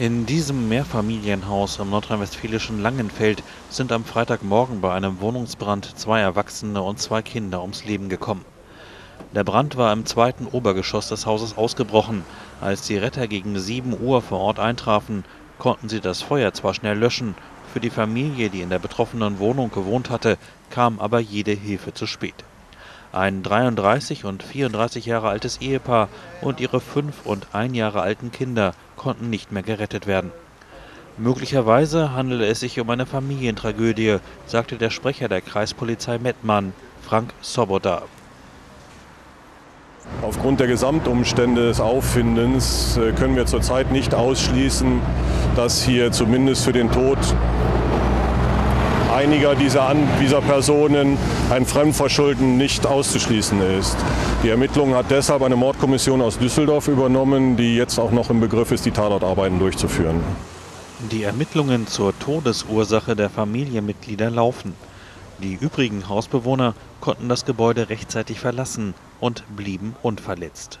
In diesem Mehrfamilienhaus im nordrhein-westfälischen Langenfeld sind am Freitagmorgen bei einem Wohnungsbrand zwei Erwachsene und zwei Kinder ums Leben gekommen. Der Brand war im zweiten Obergeschoss des Hauses ausgebrochen. Als die Retter gegen 7 Uhr vor Ort eintrafen, konnten sie das Feuer zwar schnell löschen, für die Familie, die in der betroffenen Wohnung gewohnt hatte, kam aber jede Hilfe zu spät. Ein 33 und 34 Jahre altes Ehepaar und ihre fünf und ein Jahre alten Kinder konnten nicht mehr gerettet werden. Möglicherweise handele es sich um eine Familientragödie, sagte der Sprecher der Kreispolizei Mettmann, Frank Soboda. Aufgrund der Gesamtumstände des Auffindens äh, können wir zurzeit nicht ausschließen, dass hier zumindest für den Tod einiger dieser, dieser Personen ein Fremdverschulden nicht auszuschließen ist. Die Ermittlung hat deshalb eine Mordkommission aus Düsseldorf übernommen, die jetzt auch noch im Begriff ist, die Tatortarbeiten durchzuführen. Die Ermittlungen zur Todesursache der Familienmitglieder laufen. Die übrigen Hausbewohner konnten das Gebäude rechtzeitig verlassen und blieben unverletzt.